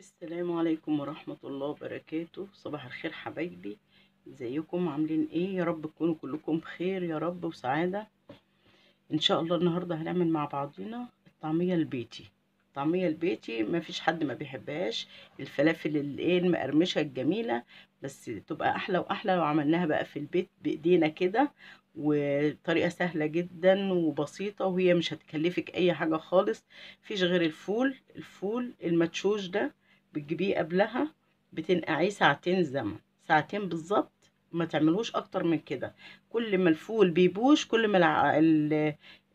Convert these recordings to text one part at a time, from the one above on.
السلام عليكم ورحمة الله وبركاته. صباح الخير حبايبي. ازيكم؟ عاملين إيه؟ يا رب تكونوا كلكم بخير يا رب وسعادة. ان شاء الله النهاردة هنعمل مع بعضينا الطعمية البيتي. الطعمية البيتي ما فيش حد ما بيحبهاش. الفلافل الايه المقرمشة الجميلة بس تبقى أحلى وأحلى. لو عملناها بقى في البيت بإيدينا كده وطريقة سهلة جدا وبسيطة وهي مش هتكلفك أي حاجة خالص. مفيش غير الفول الفول المدشوش ده بتجيبيه قبلها بتنقعيه ساعتين زمن. ساعتين بالظبط ما تعملوش أكتر من كده. كل ما الفول بيبوش كل ما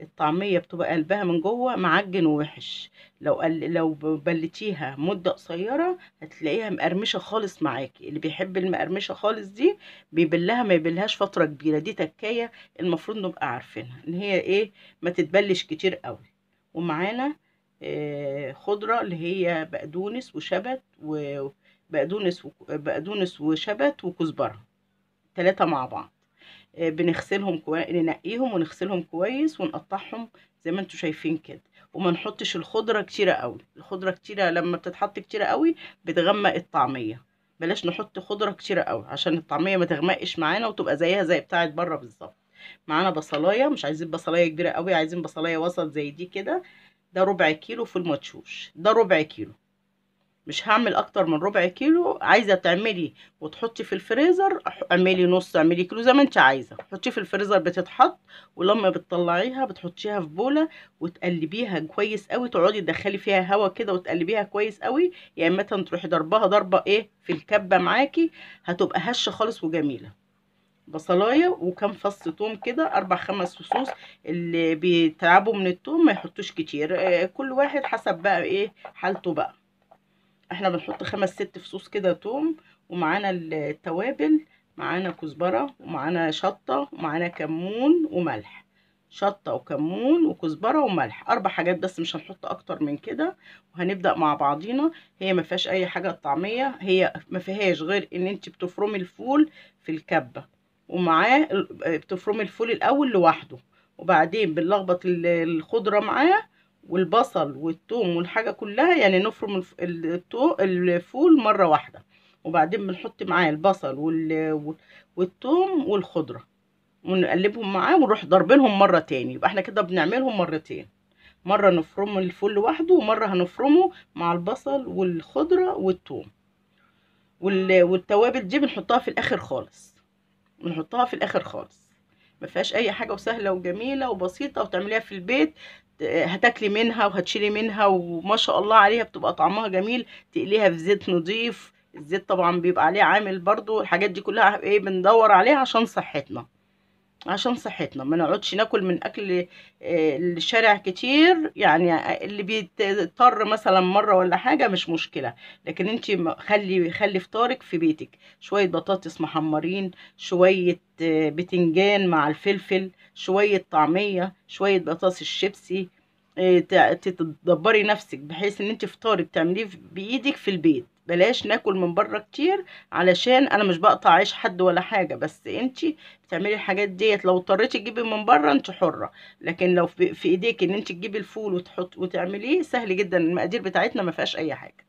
الطعمية بتبقى قلبها من جوه معجن ووحش. لو قل... لو بلتيها مدة قصيرة هتلاقيها مقرمشة خالص معاكي. اللي بيحب المقرمشة خالص دي بيبلها ما يبلهاش فترة كبيرة. دي تكاية المفروض نبقى عارفينها. إن هي إيه؟ ما تتبلش كتير قوي. ومعانا خضرة اللي هي بقدونس وشبت وبقدونس بقدونس وشبت وكزبرة ثلاثة مع بعض. آه، بنغسلهم كويس ننقيهم ونغسلهم كويس ونقطعهم زي ما أنتوا شايفين كده. وما نحطش الخضرة كتيرة قوي. الخضرة كتيرة لما بتتحط كتيرة قوي بتغمق الطعمية. بلاش نحط خضرة كتيرة قوي عشان الطعمية ما تغمقش معانا وتبقى زيها زي بتاعت بره بالظبط. معانا بصلاية مش عايزين بصلاية كبيرة قوي عايزين بصلاية وسط زي دي كده. ده ربع كيلو فول مدشوش ده ربع كيلو. مش هعمل أكتر من ربع كيلو. عايزة تعملي وتحطي في الفريزر اعملي نص اعملي كيلو زي ما انت عايزة. حطيه في الفريزر بتتحط ولما بتطلعيها بتحطيها في بولة وتقلبيها كويس قوي. تقعدي تدخلي فيها هوا كده وتقلبيها كويس قوي. يا إما تروحي ضربها ضربة إيه في الكبة معاكي. هتبقى هشة خالص وجميلة. بصلاية وكم فص توم كده أربع خمس فصوص اللي بيتعبوا من التوم ما يحطوش كتير. آه، كل واحد حسب بقى إيه حالته بقى. إحنا بنحط خمس ست فصوص كده توم ومعانا التوابل معانا كزبرة ومعانا شطة ومعانا كمون وملح. شطة وكمون وكزبرة وملح. أربع حاجات بس مش هنحط أكتر من كده وهنبدأ مع بعضينا. هي ما فيهاش أي حاجة طعمية هي ما فيهاش غير إن أنت بتفرمي الفول في الكبة. ومعاه بتفرمي الفول الأول لوحده وبعدين بنلخبط ال- الخضرة معاه والبصل والثوم والحاجة كلها يعني نفرم الفول مرة واحدة. وبعدين بنحط معاه البصل وال- والثوم والخضرة. ونقلبهم معاه ونروح ضاربينهم مرة تاني. يبقى إحنا كده بنعملهم مرتين. مرة نفرم الفول لوحده ومرة هنفرمه مع البصل والخضرة والثوم. وال- والتوابل دي بنحطها في الآخر خالص. بنحطها في الآخر خالص. ما فيهاش أي حاجة وسهلة وجميلة وبسيطة وتعمليها في البيت آه، هتاكلي منها وهتشيلي منها وما شاء الله عليها بتبقى طعمها جميل. تقليها في زيت نضيف الزيت طبعا بيبقى عليه عامل برضو الحاجات دي كلها إيه بندور عليها عشان صحتنا. عشان صحتنا ما نقعدش ناكل من أكل آه، الشارع كتير يعني اللي بيضطر مثلا مرة ولا حاجة مش مشكلة. لكن انت خلي خلي فطارك في بيتك. شوية بطاطس محمرين شوية آه، بتنجان مع الفلفل شوية طعمية شوية بطاطس الشيبسي آه، تدبري نفسك بحيث إن انت فطارك تعمليه بإيدك في البيت. بلاش ناكل من بره كتير علشان أنا مش بقطع عيش حد ولا حاجة. بس انت بتعملي الحاجات ديت لو اضطريتي تجيبي من بره انت حرة. لكن لو في في ايديك ان انت تجيبي الفول وتحط وتعمليه سهل جدا. المقادير بتاعتنا ما فيهاش أي حاجة.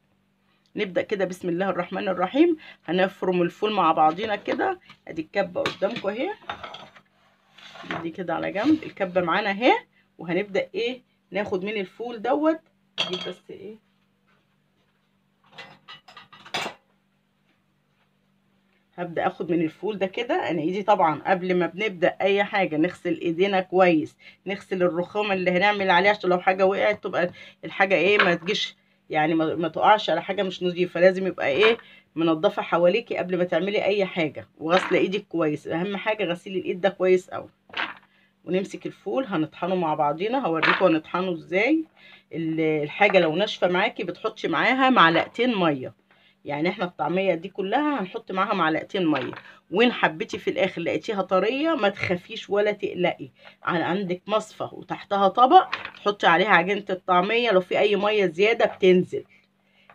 نبدأ كده بسم الله الرحمن الرحيم. هنفرم الفول مع بعضينا كده. أدي الكبة قدامكم أهي. دي كده على جنب. الكبة معانا أهي. وهنبدأ إيه؟ ناخد من الفول دوت. دي بس إيه؟ هبدأ آخد من الفول ده كده. أنا إيدي طبعا قبل ما بنبدأ أي حاجة نغسل إيدينا كويس نغسل الرخام اللي هنعمل عليه عشان لو حاجة وقعت تبقى الحاجة إيه ما تجيش يعني ما, تقعش على حاجة مش نظيفة. لازم يبقى إيه منضفة حواليكي قبل ما تعملي أي حاجة وغسلة إيدك كويس. أهم حاجة غسيل الإيد ده كويس قوي ونمسك الفول هنطحنه مع بعضينا. هوريكم هنطحنه إزاي. ال- الحاجة لو ناشفة معاكي بتحطي معاها معلقتين مية. يعني إحنا الطعمية دي كلها هنحط معاها معلقتين مية وإن حبيتي في الآخر لقيتيها طرية ما تخافيش ولا تقلقي. عن عندك مصفى وتحتها طبق تحطي عليها عجينة الطعمية لو في أي مية زيادة بتنزل.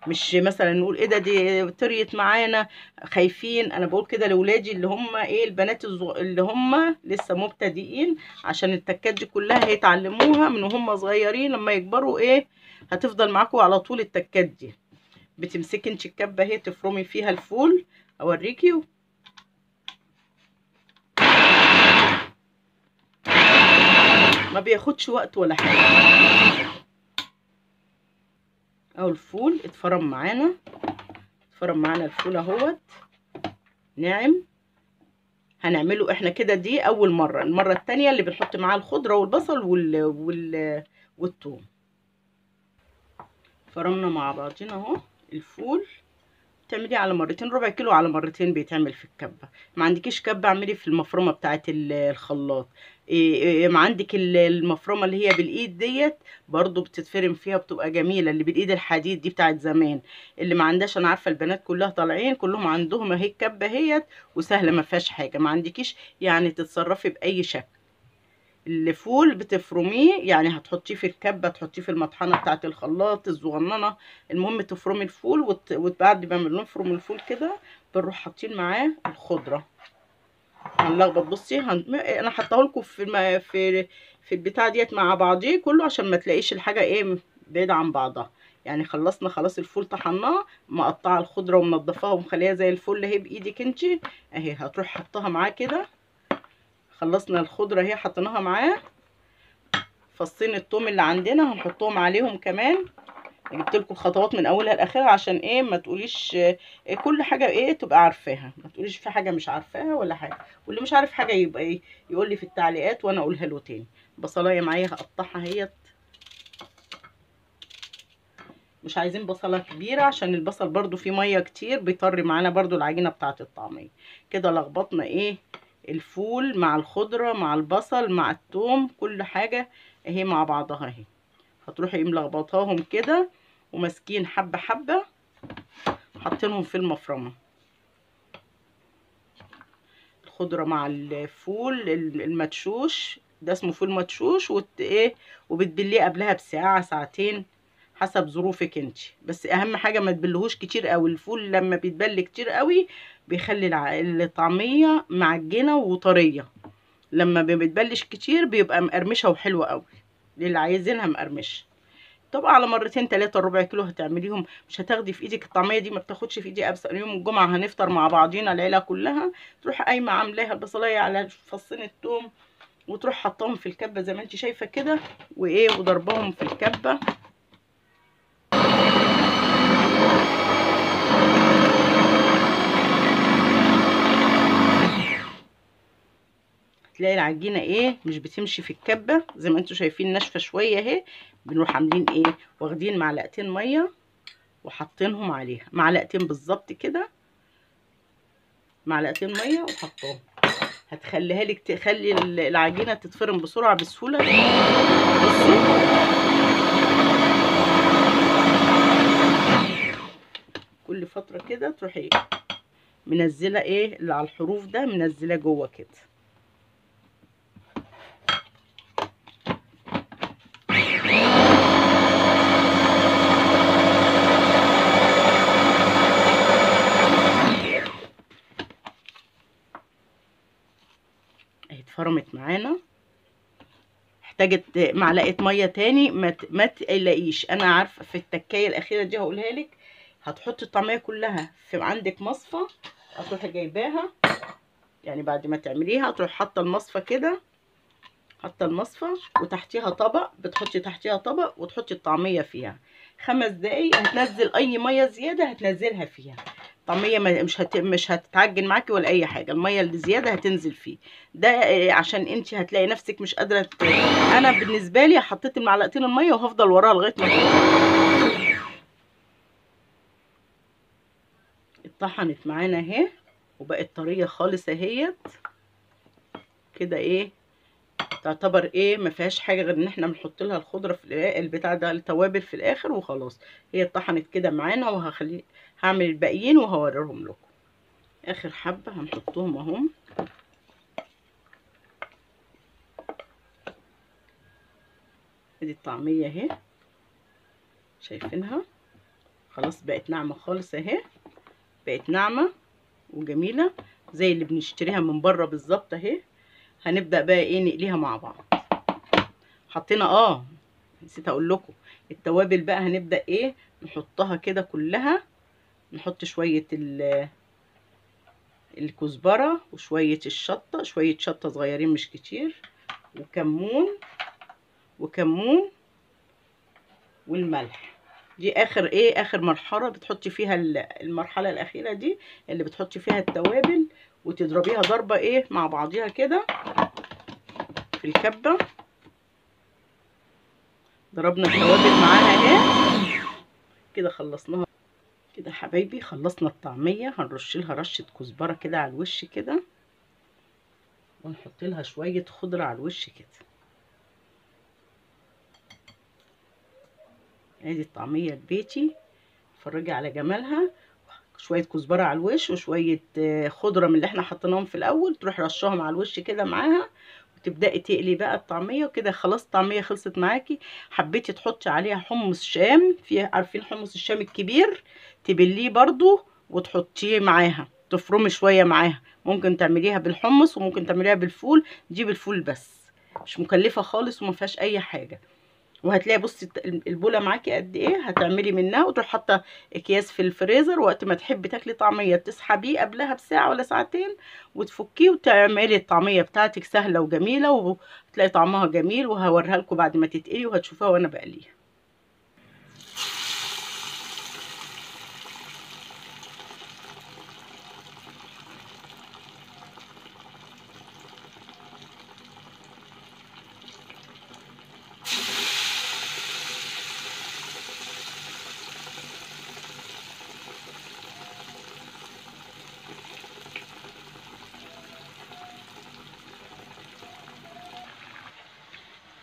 مش مثلا نقول إيه ده دي طريت معانا خايفين. أنا بقول كده لاولادي اللي هم إيه البنات. اللي هم لسه مبتدئين عشان التكات دي كلها هيتعلموها من وهم صغيرين لما يكبروا إيه هتفضل معاكم على طول التكات دي. بتمسكي انت الكبة اهي تفرمي فيها الفول اوريكي ما بياخدش وقت ولا حاجة. أهو الفول اتفرم معانا. اتفرم معانا الفول اهوت. ناعم. هنعمله إحنا كده دي أول مرة. المرة التانية اللي بنحط معاه الخضرة والبصل وال وال والثوم. فرمنا مع بعضنا اهو. الفول تعمليه على مرتين ربع كيلو على مرتين بيتعمل في الكبة. ما عندكيش كبة اعملي في المفرمة بتاعه الخلاط. إيه إيه ما عندك المفرمة اللي هي بالإيد ديت برضو بتتفرم فيها بتبقى جميلة اللي بالإيد الحديد دي بتاعه زمان. اللي ما عندهاش أنا عارفة البنات كلها طالعين كلهم عندهم أهي الكبة اهيت وسهلة ما فيهاش حاجة. ما عندكيش يعني تتصرفي بأي شكل. الفول بتفرميه يعني هتحطيه في الكبة تحطيه في المطحنة بتاعه الخلاط الصغننة. المهم تفرمي الفول. وبعد ما نفرم الفول كده بنروح حاطين معاه الخضرة. هنلخبط بصي هن... أنا حطاه لكم في الم... في في البتاع ديت مع بعضيه كله عشان ما تلاقيش الحاجة إيه بعيدة عن بعضها. يعني خلصنا خلاص الفول طحناه مقطعة الخضرة ومنضفاها ومخليها زي الفل اهي بإيدك انت اهي هتروح حطها معاه كده. خلصنا الخضرة اهي حطيناها معاه. فصين التوم اللي عندنا هنحطهم عليهم كمان. جبت لكم الخطوات من أولها لآخرها عشان إيه ما تقوليش إيه كل حاجة إيه تبقى عارفاها. ما تقوليش في حاجة مش عارفاها ولا حاجة. واللي مش عارف حاجة يبقى إيه يقول لي في التعليقات وأنا أقولها له تاني. بصلاية معايا هقطعها أهيت. مش عايزين بصلة كبيرة عشان البصل برضو فيه مية كتير بيطري معانا برضو العجينة بتاعة الطعمية. كده لخبطنا إيه الفول مع الخضرة مع البصل مع الثوم كل حاجة اهي مع بعضها اهي. هتروحي ملخبطاهم كده وماسكين حبة حبة حاطينهم في المفرمة. الخضرة مع الفول المدشوش ده اسمه فول مدشوش وت إيه وبتبليه قبلها بساعة ساعتين حسب ظروفك انت بس اهم حاجة ما تبلهوش كتير قوي الفول لما بيتبل كتير قوي بيخلي الطعمية معجنة وطرية. لما ما بيتبلش كتير بيبقى مقرمشة وحلوة قوي. للي عايزينها مقرمشة. طبعا على مرتين تلاتة ربع كيلو هتعمليهم. مش هتاخدي في إيدك الطعمية دي ما بتاخدش في ايدي ابدا يوم الجمعة هنفطر مع بعضينا العيلة كلها. تروح قايمة عاملاها البصلايه على فصين الثوم وتروح حطاهم في الكبة زي ما انت شايفة كده وإيه وضربهم في الكبة. تلاقي العجينة إيه؟ مش بتمشي في الكبه زي ما أنتم شايفين ناشفة شوية أهي. بنروح عاملين إيه؟ واخدين معلقتين مية وحاطينهم عليها. معلقتين بالظبط كده. معلقتين مية وحطاهم هتخليها لك تخلي العجينة تتفرم بسرعة بسهولة. كل فترة كده تروحي منزلة إيه؟ اللي على الحروف ده منزلة جوه كده. اتفرمت معانا. احتاجت معلقة مية تاني ما ما تقلقيش. أنا عارفة في التكاية الأخيرة دي هقولها لك. هتحطي الطعمية كلها في عندك مصفى هتروحي جايباها. يعني بعد ما تعمليها تروحي حاطة المصفى كده حاطة المصفى وتحتيها طبق. بتحطي تحتيها طبق وتحطي الطعمية فيها. خمس دقايق هتنزل أي مية زيادة هتنزلها فيها. الطعميه مش هت... مش هتتعجن معاكي ولا أي حاجة المية اللي زيادة هتنزل فيه. ده عشان أنت هتلاقي نفسك مش قادرة ت... أنا بالنسبة لي حطيت المعلقتين المية وهفضل وراها لغاية ما اتطحنت معانا أهي وبقت طرية خالص أهيت. كده إيه؟ تعتبر إيه ما فيهاش حاجة غير ان إحنا بنحط لها الخضرة في البتاع ده التوابل في الآخر وخلاص. هي اتطحنت كده معانا وهخلي هعمل الباقيين وهوريهم لكم. آخر حبة هنحطهم اهم ادي الطعمية اهي. شايفينها؟ خلاص بقت ناعمة خالص اهي. بقت ناعمة وجميلة زي اللي بنشتريها من بره بالظبط اهي. هنبدأ بقى إيه نقليها مع بعض. حطينا آه نسيت أقول لكم. التوابل بقى هنبدأ إيه؟ نحطها كده كلها. نحط شوية ال الكزبرة وشوية الشطة شوية شطة صغيرين مش كتير. وكمون وكمون والملح. دي آخر إيه؟ آخر مرحلة بتحطي فيها المرحلة الأخيرة دي اللي بتحطي فيها التوابل. وتضربيها ضربة إيه مع بعضيها كده في الكبة. ضربنا التوابل معاها اهي كده خلصناها. كده حبايبي خلصنا الطعمية. هنرش لها رشة كزبرة كده على الوش كده. ونحط لها شوية خضرة على الوش كده. أدي الطعمية البيتي اتفرجي على جمالها. شوية كزبرة على الوش وشوية خضرة من اللي إحنا حطيناهم في الأول تروحي رشاهم على الوش كده معاها وتبدأي تقلي بقى الطعمية وكده. خلاص الطعمية خلصت معاكي. حبيتي تحطي عليها حمص شام في عارفين حمص الشام الكبير؟ تبليه برضو وتحطيه معاها. تفرمي شوية معاها. ممكن تعمليها بالحمص وممكن تعمليها بالفول. دي بالفول بس. مش مكلفة خالص وما فيهاش أي حاجة. وهتلاقي بصي البوله معاكي قد إيه هتعملي منها وتروح حاطه اكياس في الفريزر وقت ما تحبي تاكلي طعميه تسحبيه قبلها بساعه ولا ساعتين وتفكيه وتعملي الطعميه بتاعتك سهله وجميله وهتلاقي طعمها جميل وهوريها لكم بعد ما تتقلي وهتشوفوها وأنا بقليها.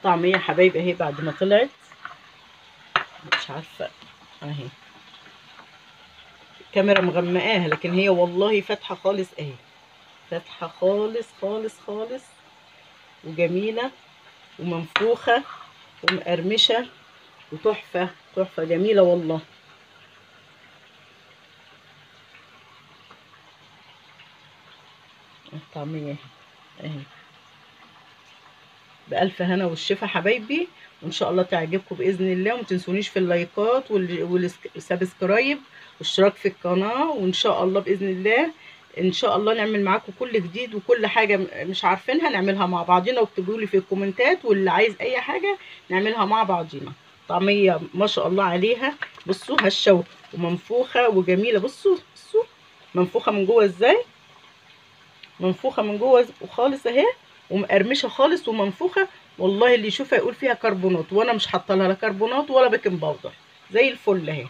طعمية حبايبي اهي بعد ما طلعت. مش عارفة. اهي. الكاميرا مغمقاها لكن هي والله فاتحة خالص اهي. فاتحة خالص خالص خالص. وجميلة ومنفوخة ومقرمشة وتحفة تحفة جميلة والله. الطعمية اهي. بألف هنا والشفا حبايبي وإن شاء الله تعجبكم بإذن الله وما تنسونيش في اللايكات وال subscribe والاشتراك في القناة وإن شاء الله بإذن الله إن شاء الله نعمل معاكم كل جديد وكل حاجة مش عارفينها نعملها مع بعضينا واكتبوا لي في الكومنتات واللي عايز أي حاجة نعملها مع بعضينا. طعمية ما شاء الله عليها. بصوا هشة ومنفوخة وجميلة. بصوا بصوا منفوخة من جوه إزاي؟ منفوخة من جوه وخالص أهي. ومقرمشة خالص ومنفوخة والله اللي يشوفها يقول فيها كربونات وأنا مش حاطة لها لا كربونات ولا baking powder زي الفل أهي.